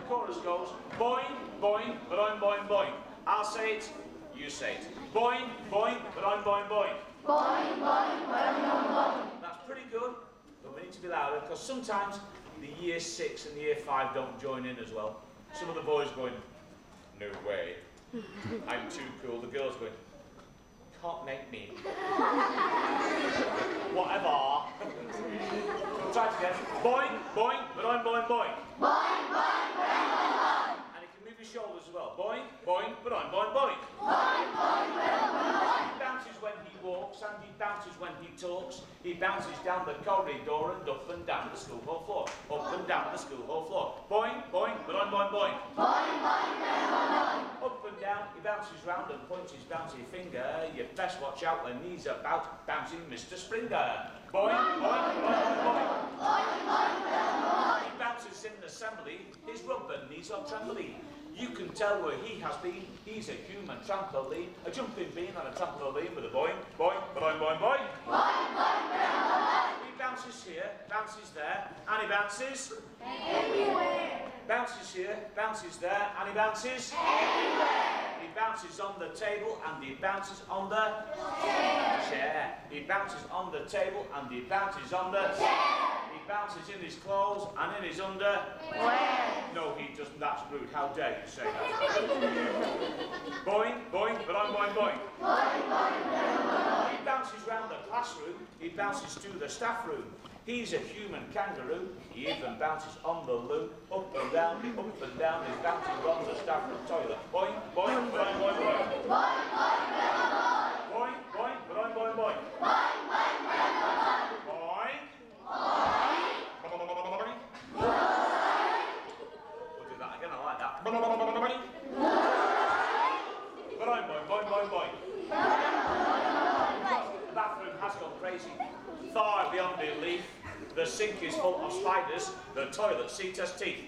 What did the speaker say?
chorus goes, boing, boing, but I'm boing, boing. I'll say it, you say it. Boing, boing, but I'm boing, boing. Boing, boing, boing, boing, boing. That's pretty good, but we need to be louder because sometimes the year six and the year five don't join in as well. Some of the boys going, no way, I'm too cool. The girls going, can't make me. Whatever. we'll try it again. Boing, boing, but I'm. Boing, boing, boing, boing, boing. And you can move your Boing, boing, but I'm boing, boing. Boing, boing, boing. He bounces when he walks and he bounces when he talks. He bounces down the corridor and up and down the school hall floor. Up and down the school hall floor. Boing, boing, but I'm boing. Boing, boing, boing, boing, boing. Up and down, he bounces round and points his bouncy finger. You best watch out when he's about bouncing Mr. Springer. Boing, boing, boing, boing, boing. Boing, boing, boing, boing. He bounces in assembly, his rubber knees are trembly. You can tell where he has been. He's a human trampoline, a jumping bean on a trampoline with a boing, boing, boing, boing, boing. Boing, boing, boing, boing, He bounces here, bounces there, and he bounces. Everywhere. Bounces here, bounces there, and he bounces. Everywhere. He bounces on the table and he bounces on the Chair. chair. He bounces on the table and he bounces on the Chair. He bounces in his clothes and in his under. Where? No, he doesn't. That's rude. How dare you say that? boing, boing, but I'm boing, boing. Boing, boing, boing, boing. He bounces round the classroom. He bounces to the staff room. He's a human kangaroo. He even bounces on the loo. Up and down, up and down. He's bouncing on the staff room toilet. Boing, boing, boing, boing. Boing, boing, boing, boing. Boing, boing, but I'm boing, boing. Boing, boing, boing, boing, boing. Boing. Boing. Boing. We'll do that again. But I'm boing, boing, boing, boing. The bathroom has gone crazy. Far beyond belief. The sink is full of spiders. The toilet seat has teeth.